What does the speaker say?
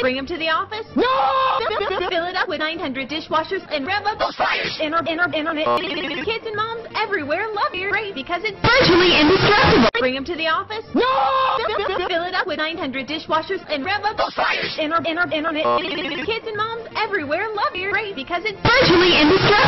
Bring them to the office. No! Fill it up with 900 dishwashers and rev up those fires. And our, and our, and our kids and moms everywhere love your rate because it's virtually indestructible. Bring them to the office. No! Fill it up with 900 dishwashers and rev up those fires. And our, and our, and our kids and moms everywhere love your rate because it's virtually indestructible.